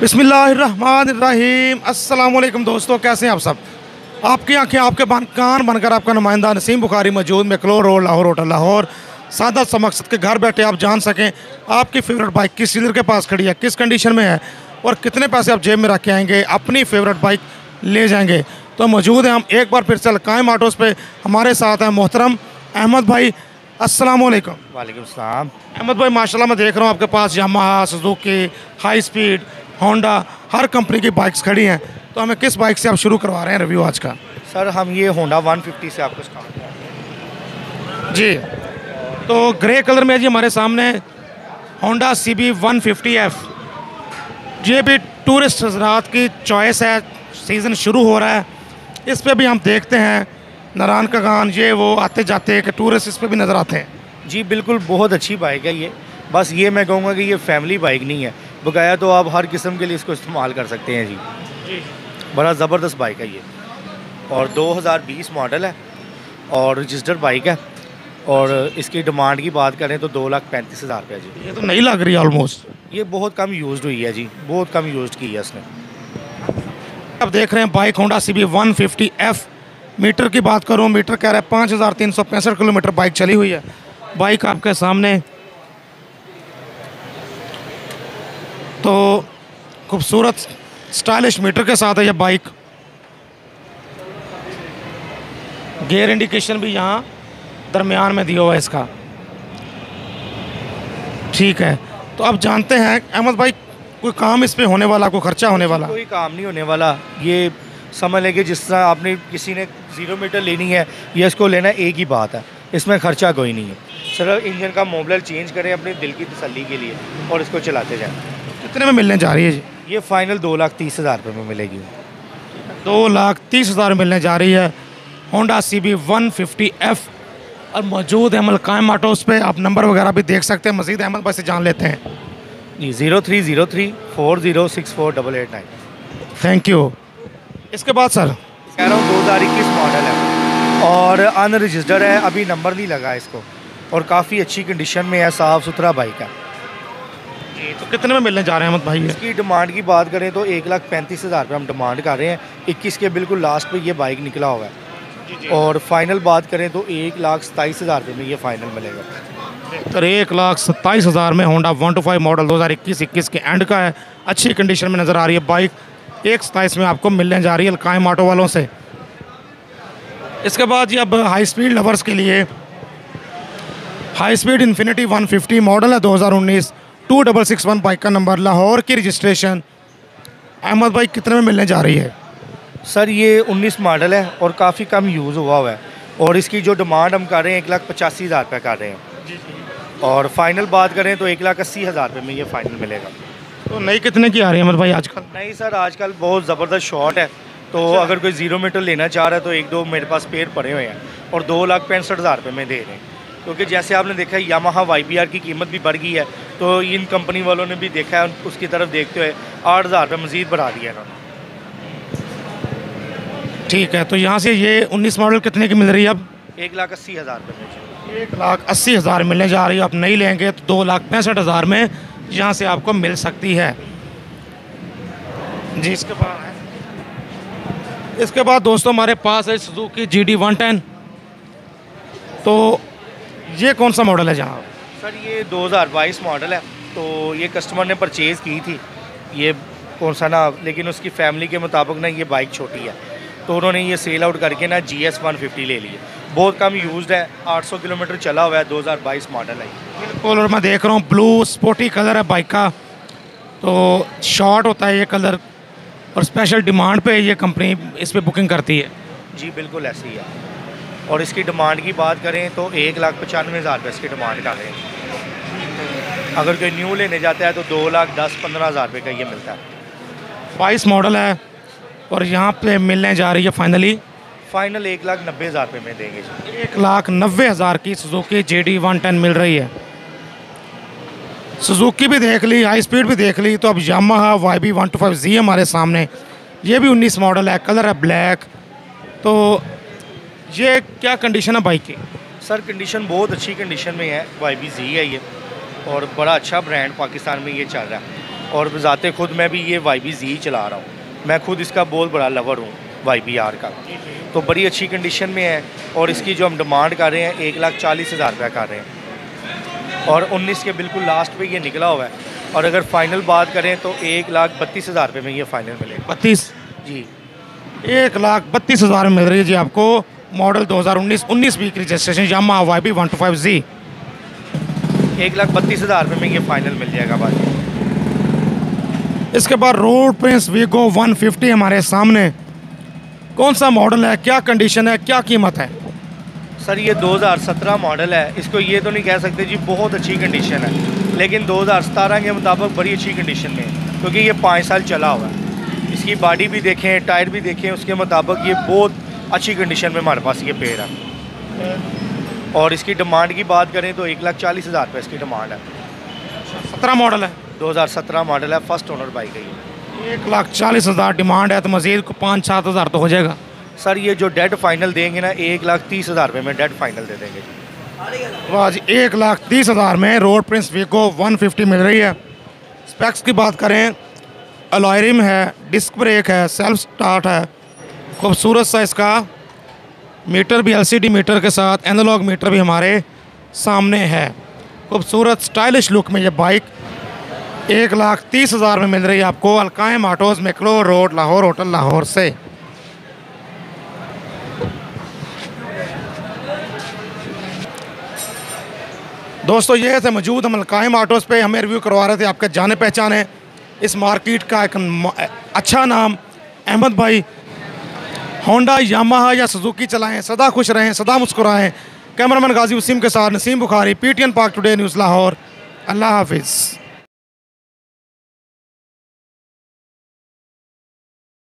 बिसमीम अस्सलाम दोस्तों कैसे हैं आप सब? आपकी आँखें आपके बन कान बनकर आपका नुमाइंदा नसीम बुखारी मौजूद McLeod road Lahore hotel Lahore. सादा सा मकसद के घर बैठे आप जान सकें आपकी फेवरेट बाइक किस डीलर के पास खड़ी है किस कंडीशन में है और कितने पैसे आप जेब में रख के आएँगे अपनी फेवरेट बाइक ले जाएँगे। तो मौजूद हैं हम एक बार फिर से कायम आटोस पे। हमारे साथ हैं मोहतरम अहमद भाई अस्सलाम वालेकुम वालेकुम सलाम। अहमद भाई माशाल्लाह मैं देख रहा हूँ आपके पास Yamaha Suzuki high speed Honda हर कंपनी की बाइक्स खड़ी हैं। तो हमें किस बाइक से आप शुरू करवा रहे हैं रिव्यू आज का? सर हम ये होंडा 150 से आपको स्टार्ट जी। तो ग्रे कलर में जी हमारे सामने होंडा सी बी वन ये भी टूरिस्ट हजरात की चॉइस है सीज़न शुरू हो रहा है। इस पर भी हम देखते हैं नारायण का गान ये वो आते जाते कि टूरिस्ट इस पर भी नज़र आते हैं। जी बिल्कुल बहुत अच्छी बाइक है ये। बस ये मैं कहूँगा कि ये फैमिली बाइक नहीं है। बकाया तो आप हर किस्म के लिए इसको इस्तेमाल कर सकते हैं जी। जी। बड़ा ज़बरदस्त बाइक है ये। और 2020 मॉडल है और रजिस्टर्ड बाइक है। और इसकी डिमांड की बात करें तो दो लाख पैंतीस हज़ार रुपये जी। ये तो नहीं लग रही ऑलमोस्ट ये बहुत कम यूज़ हुई है जी। बहुत कम यूज़ की है इसने। अब देख रहे हैं bike Honda C B one fifty F meter की बात करूँ मीटर कह रहा है पाँच हज़ार तीन सौ पैंसठ किलोमीटर बाइक चली हुई है। बाइक आपके सामने तो खूबसूरत स्टाइलिश मीटर के साथ है यह बाइक गेयर इंडिकेशन भी यहाँ दरमियान में दिया हुआ है इसका। ठीक है तो अब जानते हैं, अहमद भाई, कोई काम इस पे होने वाला, कोई खर्चा होने वाला? कोई काम नहीं होने वाला। ये समझ लेंगे जिस तरह आपने किसी ने ज़ीरो मीटर लेनी है, या इसको लेना एक ही बात है। इसमें खर्चा कोई नहीं है। सिर्फ़ इंजन का मोबलर चेंज करें अपने दिल की तसली के लिए और इसको चलाते जाएँ। कितने में मिलने जा रही है जी। ये फाइनल दो लाख तीस हज़ार रुपये में मिलेगी। दो लाख तीस हज़ार मिलने जा रही है। Honda C B one fifty F और मौजूद है मलकायम ऑटोस पे। आप नंबर वगैरह भी देख सकते हैं। मजीद अहमद भाई से जान लेते हैं। जी zero three zero three four zero six four double eight nine. Thank you इसके बाद सर कह रहा हूँ दो हज़ार इक्कीस मॉडल है। और अनरजिस्टर्ड है अभी नंबर नहीं लगा इसको। और काफ़ी अच्छी कंडीशन में है साफ़ सुथरा बाइक है। जी तो कितने में मिलने जा रहे हैं अहमद भाई इसकी डिमांड की बात करें तो एक लाख पैंतीस हज़ार रुपये हम डिमांड कर रहे हैं। इक्कीस के बिल्कुल लास्ट पे ये बाइक निकला हुआ है। और फाइनल बात करें तो एक लाख सताईस हज़ार रुपये में ये फाइनल मिलेगा। तो एक लाख सत्ताईस हज़ार में Honda one two five model दो हज़ार इक्कीस इक्कीस के एंड का है। अच्छी कंडीशन में नज़र आ रही है बाइक। एक सताईस में आपको मिलने जा रही है कायम ऑटो वालों से। इसके बाद जी अब हाई स्पीड लवर्स के लिए। हाई स्पीड इन्फिनिटी 150 मॉडल है 2019 two double six one bike का नंबर लाहौर की रजिस्ट्रेशन अहमद भाई कितने में मिलने जा रही है? सर ये उन्नीस मॉडल है और काफ़ी कम यूज़ हुआ हुआ है। और इसकी जो डिमांड हम कर रहे हैं एक लाख पचासी हज़ार रुपये कर रहे हैं। और फाइनल बात करें तो एक लाख अस्सी हज़ार रुपये में ये फाइनल मिलेगा। तो नई कितने की आ रही है अहमद भाई आजकल? नहीं सर आजकल बहुत ज़बरदस्त शॉट है। तो अगर कोई ज़ीरो मीटर लेना चाह रहा है तो एक दो मेरे पास पेड़ पड़े हुए हैं और दो लाख पैंसठ हज़ार रुपये में दे रहे हैं। क्योंकि जैसे आपने देखा है यामाहा वाई की कीमत भी बढ़ गई है तो इन कंपनी वालों ने भी देखा है उसकी तरफ़ देखते हुए आठ हज़ार रुपये मज़ीद बढ़ा दिया इन्होंने। ठीक है तो यहाँ से ये उन्नीस मॉडल कितने की मिल रही है अब? एक लाख अस्सी हज़ार रुपये एक लाख अस्सी हज़ार मिलने जा रही है आप नहीं लेंगे तो दो लाख पैंसठ हज़ार में यहाँ से आपको मिल सकती है। जी इसके बाद इसके बाद दोस्तों हमारे पास है Suzuki G D one ten. तो ये कौन सा मॉडल है जहाँ सर ये 2022 मॉडल है तो ये कस्टमर ने परचेज़ की थी। ये कौन सा ना लेकिन उसकी फैमिली के मुताबिक ना ये बाइक छोटी है। तो उन्होंने ये सेल आउट करके ना जी एस वन फिफ्टी ले ली है। बहुत कम यूज्ड है 800 किलोमीटर चला हुआ है 2022 मॉडल है। बिल्कुल और मैं देख रहा हूँ ब्लू स्पोर्टी कलर है बाइक का। तो शॉर्ट होता है ये कलर और स्पेशल डिमांड पे ये कंपनी इस पर बुकिंग करती है। जी बिल्कुल ऐसी है। और इसकी डिमांड की बात करें तो एक लाख पचानवे हज़ार रुपये इसकी डिमांड कर रहे हैं। अगर कोई न्यू लेने जाता है तो दो लाख दस पंद्रह हज़ार रुपये का ये मिलता है। बाईस मॉडल है और यहाँ पे मिलने जा रही है फाइनली फाइनल एक लाख नब्बे हज़ार रुपये में देंगे जी। एक लाख नब्बे हज़ार की Suzuki J D one ten मिल रही है। सुजुकी भी देख ली हाई स्पीड भी देख ली तो अब Yamaha Y B one two five G हमारे सामने। ये भी उन्नीस मॉडल है कलर है ब्लैक तो ये क्या कंडीशन है बाइक की? सर कंडीशन बहुत अच्छी कंडीशन में है। वाई बी जी है ये। और बड़ा अच्छा ब्रांड पाकिस्तान में ये चल रहा है। और ज़ाते खुद मैं भी ये वाई बी जी चला रहा हूँ। मैं खुद इसका बहुत बड़ा लवर हूँ वाई बी आर का। तो बड़ी अच्छी कंडीशन में है। और इसकी जो हम डिमांड कर रहे हैं एक लाख चालीस हज़ार रुपया कर रहे हैं। और उन्नीस के बिल्कुल लास्ट पे ये निकला हुआ है। और अगर फाइनल बात करें तो एक लाख बत्तीस हज़ार रुपये में ये फाइनल मिलेगा। बत्तीस? जी। एक लाख बत्तीस हज़ार में मिल रही है जी आपको। Model 2019 19 week registration Yamaha Y B one two five G एक लाख बत्तीस हज़ार रुपये में ये फाइनल मिल जाएगा भाई। इसके बाद रोड प्रिंस वीगो 150 हमारे सामने। कौन सा मॉडल है? क्या कंडीशन है? क्या कीमत है? सर ये 2017 मॉडल है। इसको ये तो नहीं कह सकते जी बहुत अच्छी कंडीशन है। लेकिन 2017 के मुताबिक बड़ी अच्छी कंडीशन में है क्योंकि ये पाँच साल चला हुआ है। इसकी बॉडी भी देखें टायर भी देखें उसके मुताबिक ये बहुत अच्छी कंडीशन में हमारे पास ये पेड़ है। और इसकी डिमांड की बात करें तो एक लाख चालीस हज़ार रुपये इसकी डिमांड है। सत्रह मॉडल है। 2017 मॉडल है फ़र्स्ट ओनर बाइक है। ये एक लाख चालीस हज़ार डिमांड है तो मजीद को पाँच सात हज़ार तो हो जाएगा। सर ये जो डेड फाइनल देंगे ना एक लाख तीस हज़ार रुपये में डेड फाइनल दे देंगे वाह जी एक लाख तीस हज़ार में road prince Wego one fifty मिल रही है। स्पेक्स की बात करें अलॉयरिम है डिस्क ब्रेक है सेल्फ स्टार्ट है खूबसूरत सा इसका मीटर भी एलसीडी मीटर के साथ एनालॉग मीटर भी हमारे सामने है। खूबसूरत स्टाइलिश लुक में ये बाइक एक लाख तीस हज़ार में मिल रही है आपको Alqaim autos McLeod road Lahore hotel Lahore से। दोस्तों, ये थे मौजूद हम अलकायम आटोज़ पे। हमें रिव्यू करवा रहे थे आपके जाने पहचाने इस मार्केट का एक अच्छा नाम अहमद भाई होंडा, यामाहा या सुजुकी चलाएँ, सदा खुश रहें, सदा मुस्कुराएँ। कैमरामैन गाजी वसीम के साथ Naseem Bukhari, PTN park today, news Lahore. अल्लाह हाफिज़।